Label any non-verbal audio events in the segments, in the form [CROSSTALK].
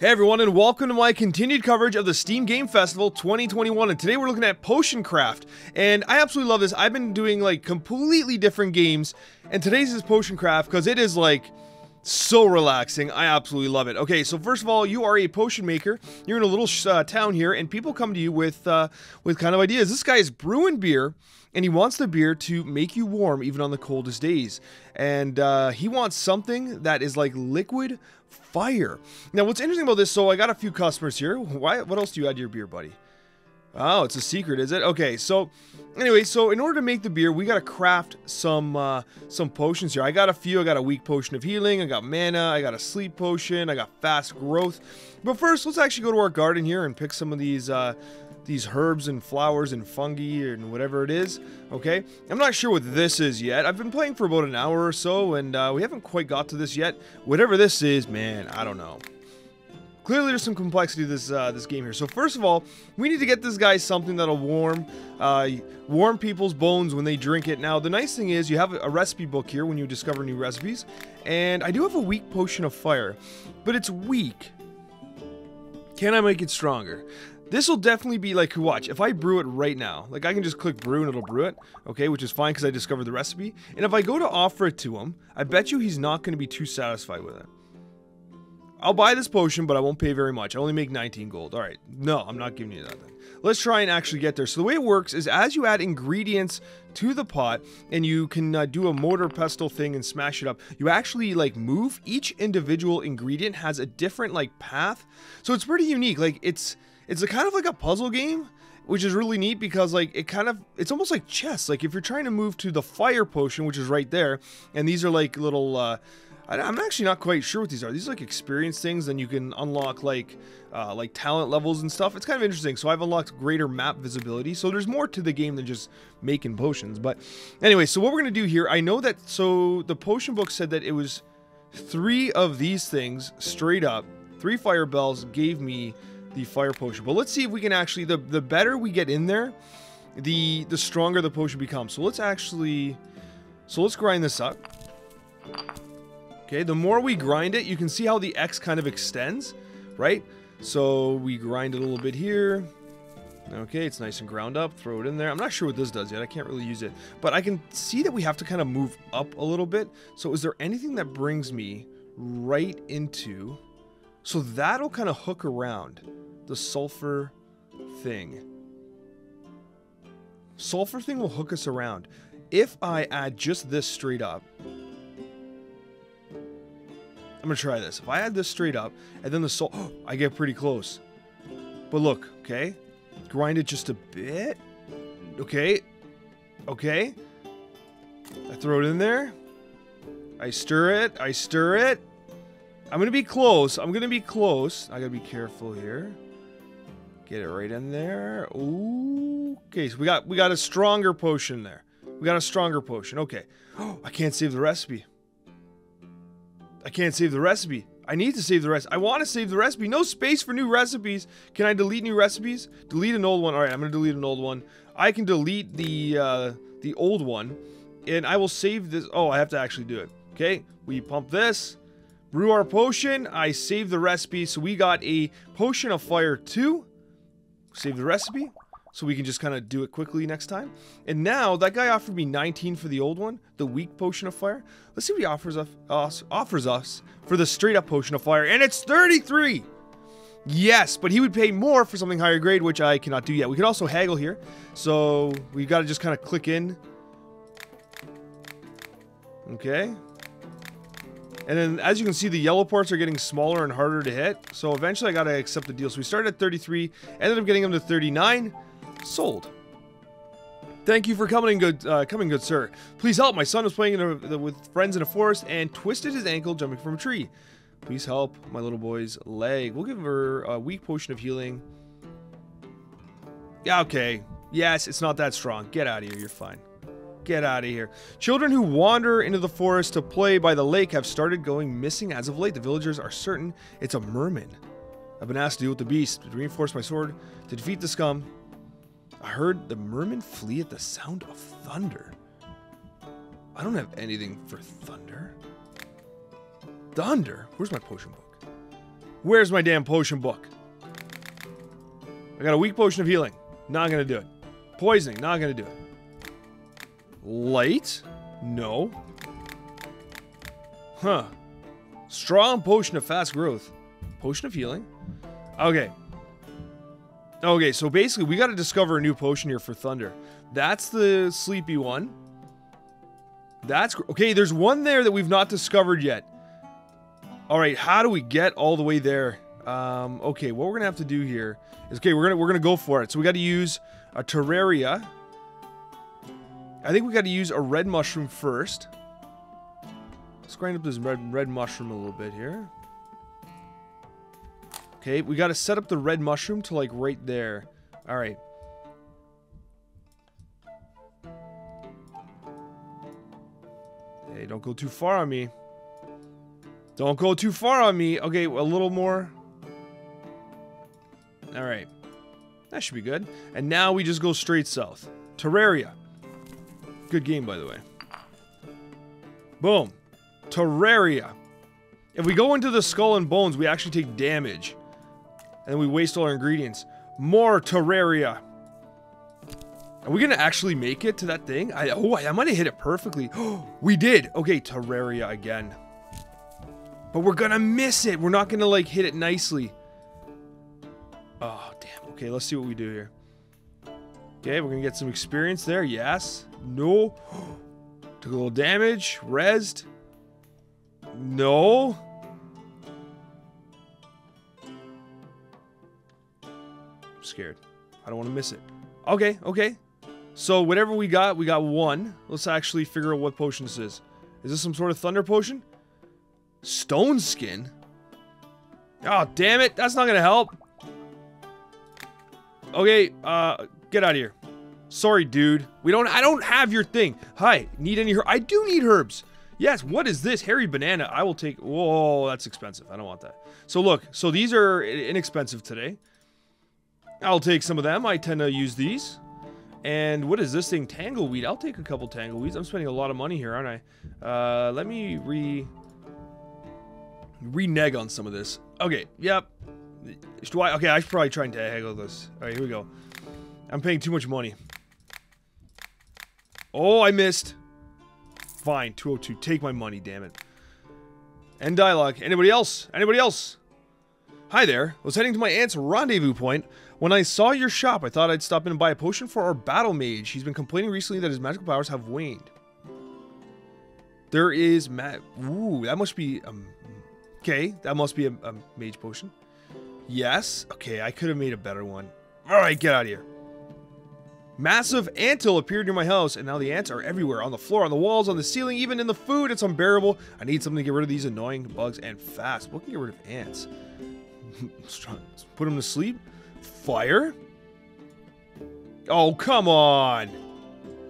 Hey everyone, and welcome to my continued coverage of the Steam Game Festival 2021. And today we're looking at Potion Craft, and I absolutely love this. I've been doing like completely different games, and today's is Potion Craft because it is like so relaxing. I absolutely love it. Okay, so first of all, you are a potion maker. You're in a little uh, town here, and people come to you with uh, with kind of ideas. This guy is brewing beer, and he wants the beer to make you warm even on the coldest days. And uh, he wants something that is like liquid fire. Now, what's interesting about this? So I got a few customers here. Why? What else do you add to your beer, buddy? Oh, it's a secret, is it? Okay, so anyway, so in order to make the beer, we gotta craft some uh, some potions here. I got a few. I got a weak potion of healing. I got mana. I got a sleep potion. I got fast growth. But first, let's actually go to our garden here and pick some of these uh, these herbs and flowers and fungi and whatever it is. Okay, I'm not sure what this is yet. I've been playing for about an hour or so, and uh, we haven't quite got to this yet. Whatever this is, man, I don't know clearly there's some complexity to this uh, this game here. So first of all, we need to get this guy something that'll warm uh, warm people's bones when they drink it. Now the nice thing is you have a recipe book here when you discover new recipes, and I do have a weak potion of fire, but it's weak. Can I make it stronger? This will definitely be like, watch, if I brew it right now, like I can just click brew and it'll brew it, okay, which is fine because I discovered the recipe. And if I go to offer it to him, I bet you he's not going to be too satisfied with it. I'll buy this potion, but I won't pay very much. I only make 19 gold. All right. No, I'm not giving you that then. Let's try and actually get there. So the way it works is as you add ingredients to the pot and you can uh, do a mortar pestle thing and smash it up, you actually like move. Each individual ingredient has a different like path. So it's pretty unique. Like it's it's a kind of like a puzzle game which is really neat because like it kind of it's almost like chess like if you're trying to move to the fire potion which is right there and these are like little uh I'm actually not quite sure what these are. These are like experience things, and you can unlock like uh, like talent levels and stuff. It's kind of interesting. So I've unlocked greater map visibility. So there's more to the game than just making potions. But anyway, so what we're gonna do here, I know that so the potion book said that it was three of these things straight up, three fire bells gave me the fire potion. But let's see if we can actually the the better we get in there, the the stronger the potion becomes. So let's actually so let's grind this up. Okay, the more we grind it, you can see how the X kind of extends, right? So we grind it a little bit here. Okay, it's nice and ground up. Throw it in there. I'm not sure what this does yet. I can't really use it. But I can see that we have to kind of move up a little bit. So is there anything that brings me right into... So that'll kind of hook around the sulfur thing. Sulfur thing will hook us around. If I add just this straight up, I'm gonna try this. If I add this straight up, and then the salt, oh, [GASPS] I get pretty close. But look, okay? Grind it just a bit. Okay. Okay. I throw it in there. I stir it. I stir it. I'm gonna be close. I'm gonna be close. I gotta be careful here. Get it right in there. Ooh. Okay, so we got we got a stronger potion there. We got a stronger potion. Okay. Oh, [GASPS] I can't save the recipe. I can't save the recipe. I need to save the rest. I want to save the recipe. No space for new recipes. Can I delete new recipes? Delete an old one. All right, I'm going to delete an old one. I can delete the uh, the old one, and I will save this. Oh, I have to actually do it. Okay, we pump this, brew our potion. I save the recipe, so we got a potion of fire 2. Save the recipe so we can just kind of do it quickly next time. And now, that guy offered me 19 for the old one, the weak potion of fire. Let's see what he offers us, offers us for the straight up potion of fire, and it's 33! Yes, but he would pay more for something higher grade, which I cannot do yet. We could also haggle here, so we've got to just kind of click in. Okay. And then, as you can see, the yellow parts are getting smaller and harder to hit. So eventually I got to accept the deal. So we started at 33, ended up getting them to 39. Sold. Thank you for coming, good, uh, coming, good sir. Please help. My son was playing a, with friends in a forest and twisted his ankle jumping from a tree. Please help my little boy's leg. We'll give her a weak potion of healing. Yeah, okay. Yes, it's not that strong. Get out of here. You're fine. Get out of here. Children who wander into the forest to play by the lake have started going missing as of late. The villagers are certain it's a merman. I've been asked to deal with the beast, to reinforce my sword, to defeat the scum, I heard the merman flee at the sound of thunder. I don't have anything for thunder. Thunder? Where's my potion book? Where's my damn potion book? I got a weak potion of healing. Not gonna do it. Poisoning. Not gonna do it. Light? No. Huh. Strong potion of fast growth. Potion of healing. Okay. Okay, so basically we got to discover a new potion here for Thunder. That's the sleepy one. That's okay. There's one there that we've not discovered yet. All right, how do we get all the way there? Um, okay, what we're gonna have to do here is okay. We're gonna we're gonna go for it. So we got to use a Terraria. I think we got to use a red mushroom first. Let's grind up this red red mushroom a little bit here. Okay, we got to set up the red mushroom to like right there. All right. Hey, don't go too far on me. Don't go too far on me. Okay, a little more. All right. That should be good. And now we just go straight south. Terraria. Good game, by the way. Boom. Terraria. If we go into the skull and bones, we actually take damage. And we waste all our ingredients. More Terraria. Are we gonna actually make it to that thing? I oh I might have hit it perfectly. [GASPS] we did. Okay, Terraria again. But we're gonna miss it. We're not gonna like hit it nicely. Oh damn. Okay, let's see what we do here. Okay, we're gonna get some experience there. Yes. No. Took a little damage. Rezzed. No. I'm scared. I don't want to miss it. Okay, okay. So whatever we got, we got one. Let's actually figure out what potion this is. Is this some sort of thunder potion? Stone skin? Oh, damn it. That's not going to help. Okay, uh, get out of here. Sorry, dude. We don't, I don't have your thing. Hi, need any herbs? I do need herbs. Yes, what is this? Hairy banana. I will take, whoa, that's expensive. I don't want that. So look, so these are inexpensive today. I'll take some of them. I tend to use these. And what is this thing? Tangleweed. I'll take a couple tangleweeds. I'm spending a lot of money here, aren't I? Uh, let me re... Renege on some of this. Okay, yep. Do I? Okay, I should probably try and haggle this. Alright, here we go. I'm paying too much money. Oh, I missed. Fine, 202. Take my money, damn it. End dialogue. Anybody else? Anybody else? Hi there. I was heading to my aunt's rendezvous point when I saw your shop, I thought I'd stop in and buy a potion for our battle mage. He's been complaining recently that his magical powers have waned. There is ma- Ooh, that must be um Okay, that must be a, a mage potion. Yes. Okay, I could have made a better one. Alright, get out of here. Massive anthill appeared near my house, and now the ants are everywhere. On the floor, on the walls, on the ceiling, even in the food. It's unbearable. I need something to get rid of these annoying bugs and fast. What can get rid of ants? [LAUGHS] Put them to sleep? Fire? Oh, come on.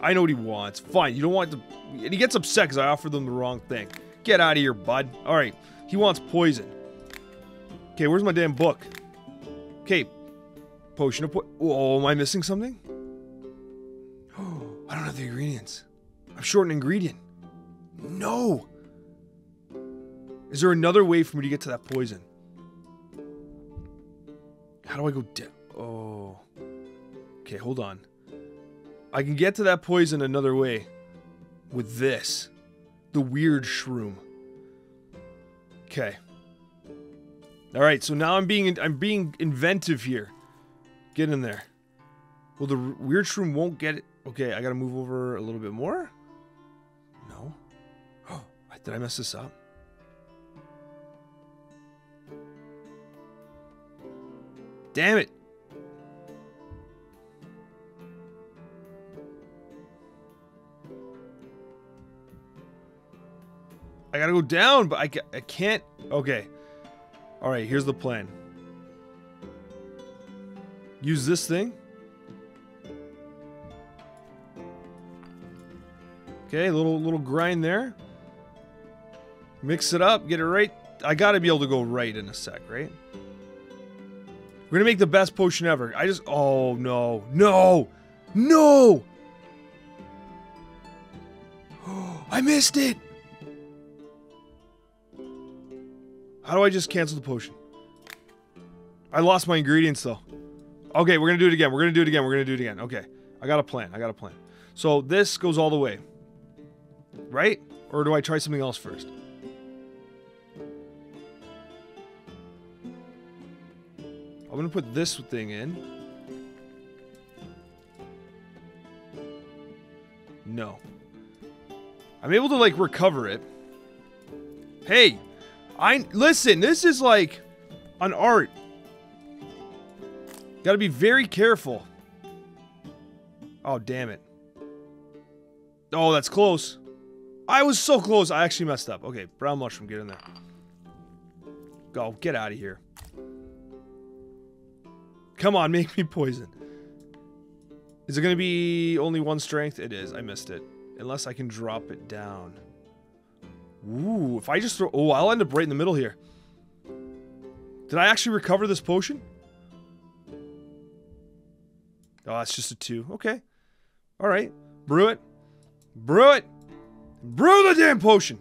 I know what he wants. Fine, you don't want to... And he gets upset because I offered them the wrong thing. Get out of here, bud. Alright, he wants poison. Okay, where's my damn book? Okay, potion of po Oh, am I missing something? The ingredients. I'm short an ingredient. No! Is there another way for me to get to that poison? How do I go down? Oh. Okay, hold on. I can get to that poison another way. With this. The weird shroom. Okay. Alright, so now I'm being I'm being inventive here. Get in there. Well, the weird shroom won't get it. Okay, I gotta move over a little bit more. No. Oh, did I mess this up? Damn it. I gotta go down, but I, I can't. Okay. Alright, here's the plan. Use this thing. Okay, little little grind there. Mix it up, get it right. I gotta be able to go right in a sec, right? We're gonna make the best potion ever. I just... Oh, no. No! No! [GASPS] I missed it! How do I just cancel the potion? I lost my ingredients though. Okay, we're gonna do it again. We're gonna do it again. We're gonna do it again. Okay. I got a plan. I got a plan. So this goes all the way. Right? Or do I try something else first? I'm gonna put this thing in. No. I'm able to like recover it. Hey, I listen, this is like an art. Got to be very careful. Oh, damn it. Oh, that's close. I was so close. I actually messed up. Okay, brown mushroom, get in there. Go, get out of here. Come on, [LAUGHS] make me poison. Is it going to be only one strength? It is. I missed it. Unless I can drop it down. Ooh, if I just throw... Oh, I'll end up right in the middle here. Did I actually recover this potion? Oh, it's just a two. Okay. All right. Brew it. Brew it. Brew the damn potion.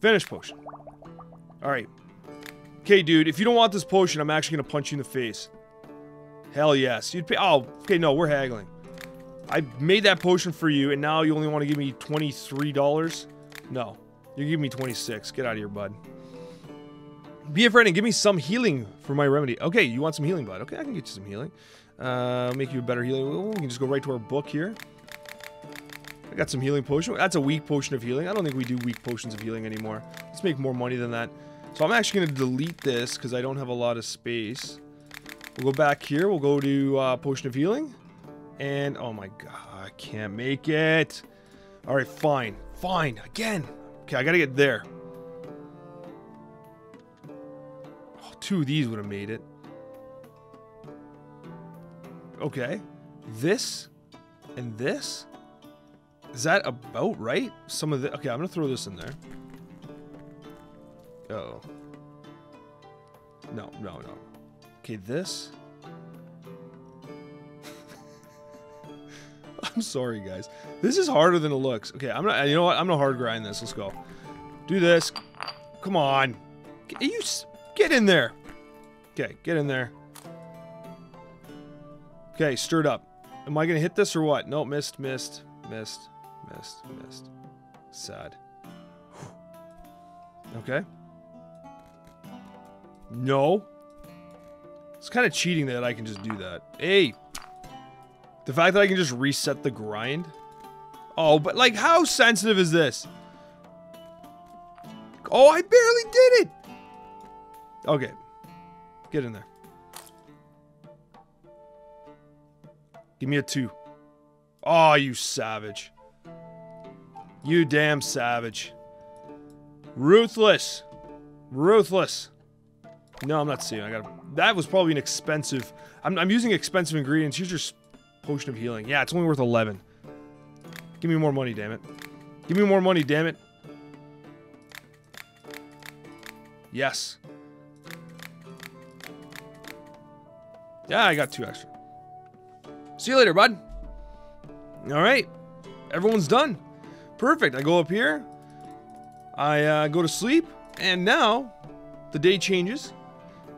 Finish potion. All right. Okay, dude, if you don't want this potion, I'm actually to punch you in the face. Hell yes. You'd pay- Oh, okay, no, we're haggling. I made that potion for you, and now you only want to give me $23? No. You're giving me 26. Get out of here, bud. Be a friend and give me some healing for my remedy. Okay, you want some healing, bud. Okay, I can get you some healing. Uh, make you a better healing. We can just go right to our book here. I got some healing potion. That's a weak potion of healing. I don't think we do weak potions of healing anymore. Let's make more money than that. So I'm actually going to delete this because I don't have a lot of space. We'll go back here. We'll go to uh, potion of healing. And, oh my god, I can't make it. Alright, fine. Fine. Again. Okay, I gotta get there. Oh, two of these would have made it. Okay. This and this? Is that about right? Some of the... Okay, I'm gonna throw this in there. Oh. No, no, no. Okay, this... [LAUGHS] I'm sorry, guys. This is harder than it looks. Okay, I'm not. You know what? I'm gonna hard grind this. Let's go. Do this. Come on. Get, you get in there. Okay, get in there. Okay, stirred up. Am I gonna hit this or what? No, missed, missed, missed, missed, missed. Sad. Okay. No. It's kind of cheating that I can just do that. Hey, the fact that I can just reset the grind. Oh, but like, how sensitive is this? Oh, I barely did it. Okay. Get in there. Give me a two. Oh, you savage. You damn savage. Ruthless. Ruthless. No, I'm not seeing. I got That was probably an expensive... I'm, I'm using expensive ingredients. Use your Potion of healing. Yeah, it's only worth 11. Give me more money, damn it. Give me more money, damn it. Yes. Yeah, I got two extra. See you later, bud. Alright. Everyone's done. Perfect. I go up here. I uh, go to sleep. And now, the day changes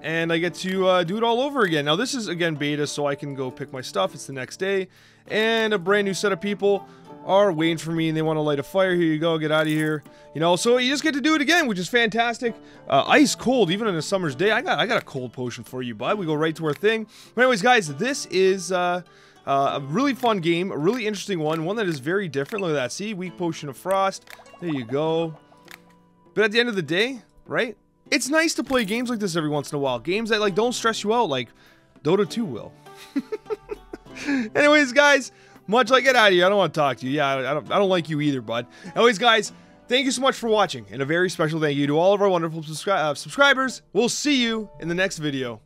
and I get to uh, do it all over again. Now, this is, again, beta, so I can go pick my stuff. It's the next day, and a brand new set of people are waiting for me, and they want to light a fire. Here you go, get out of here. You know, so you just get to do it again, which is fantastic. Uh, ice cold, even on a summer's day. I got, I got a cold potion for you, bud. We go right to our thing. But anyways, guys, this is... Uh, uh, a really fun game, a really interesting one, one that is very different. Look at that. See, weak potion of frost. There you go. But at the end of the day, right? it's nice to play games like this every once in a while. Games that like don't stress you out like Dota 2 will. [LAUGHS] Anyways, guys, much like get out of here. I don't want to talk to you. Yeah, I don't, I don't like you either, bud. Anyways, guys, thank you so much for watching. And a very special thank you to all of our wonderful subscri uh, subscribers. We'll see you in the next video.